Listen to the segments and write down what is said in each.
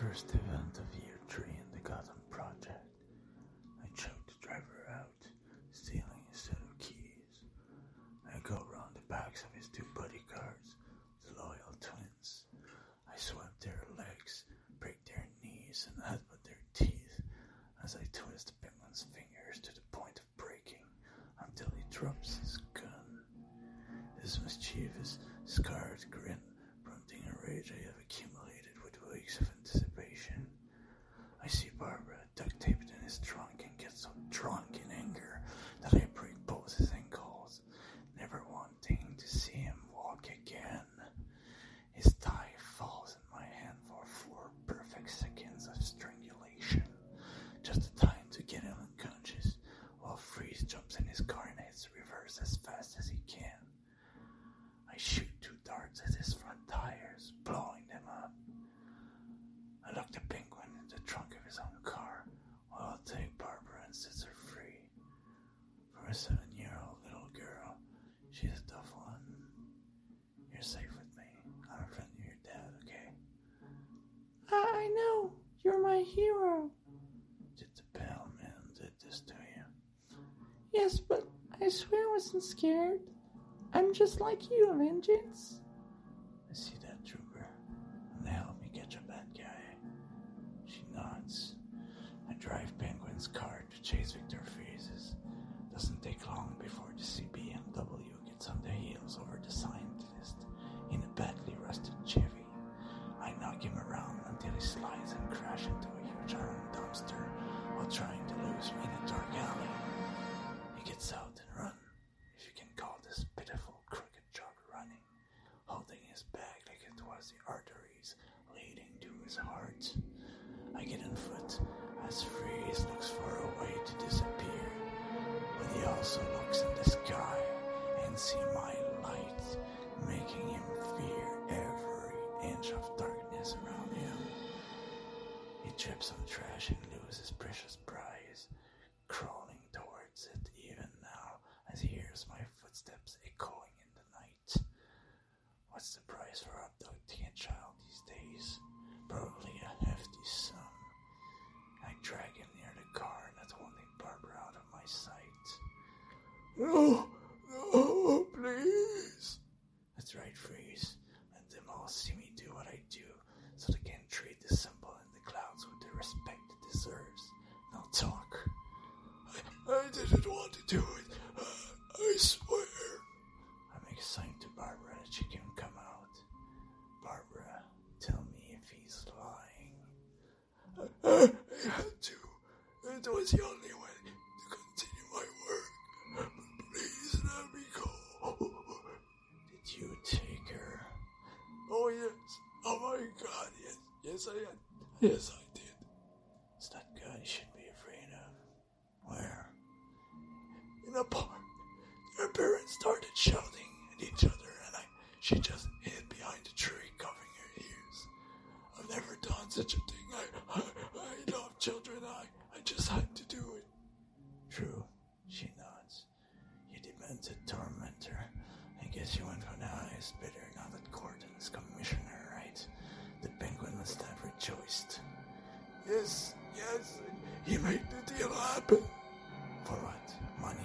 First event of year three in the Gotham Project. I choked the driver out, stealing his set of keys. I go round the backs of his two bodyguards, the loyal twins. I swept their legs, break their knees, and headbutt their teeth as I twist the penguin's fingers to the point of breaking until he drops his gun. His mischievous, scarred grin prompting a rage I have accumulated with weeks of anticipation. I see Barbara duct taped in his trunk and get so drunk in anger that I break both his ankles, never wanting to see him walk again. His thigh falls in my hand for four perfect seconds of strangulation, just the time to get him unconscious, while Freeze jumps in his car and hits reverse as fast as he can. I shoot two darts at his front tires, blowing them up. I lock the penguin in the trunk of his own car while I take Barbara and sets her free. For a seven year old little girl, she's a tough one. You're safe with me. I'm a friend of your dad, okay? I, I know. You're my hero. Did the pale man did this to you? Yes, but I swear I wasn't scared. I'm just like you, Vengeance. I see that trooper. And they help me catch a bad guy. She nods. I drive Penguin's car to chase Victor Fries's. Doesn't take long before the CBMW gets on their heels over the scientist heart. I get on foot as Freeze looks for a way to disappear, but he also looks in the sky and see my light, making him fear every inch of darkness around him. He trips on trash and loses precious prize, crawling towards it even now as he hears my footsteps echoing in the night. What's the price for abducting a child these days? Probably a hefty sum. I drag him near the car, not wanting Barbara out of my sight. No, no, please. That's right, Freeze. Let them all see me do what I do, so they can treat the symbol in the clouds with the respect it deserves. Now talk. I, I didn't want to do it. I swear. I make a sign to Barbara that she can come out. Barbara, tell me if he's lying. I, I had to. It was the Oh, yes. Oh, my God. Yes, yes, I did. Yes, I did. It's not good. You should be afraid of. Where? In a park. Their parents started shouting at each other, and I, she just hid behind a tree, covering her ears. I've never done such a thing. I, I, I love children. I, I just had to do it. True, she nods. You demented tormentor. I guess you went for the highest bidder Yes, yes, he made the deal happen. For what? Money?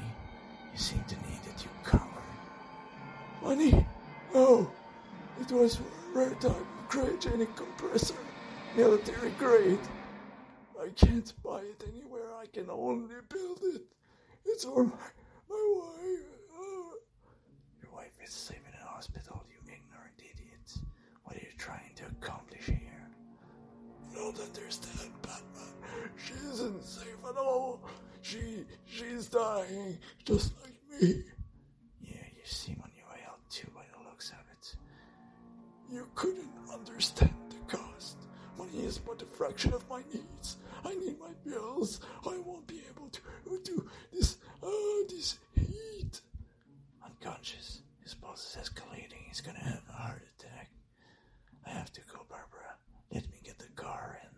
You seem to need it, you coward. Money? No. It was for a rare type of cryogenic compressor. Military grade. I can't buy it anywhere. I can only build it. It's for my, my wife. Understand, Batman. She isn't safe at all. She she's dying, just like me. Yeah, you seem on your way out too by the looks of it. You couldn't understand the cost. Money is but a fraction of my needs. I need my bills. I won't be able to do this uh this heat. Unconscious. His pulse is escalating. He's gonna have a heart attack. I have to go, Barbara. Let me get the car and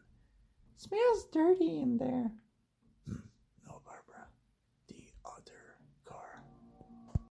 Smells dirty in there.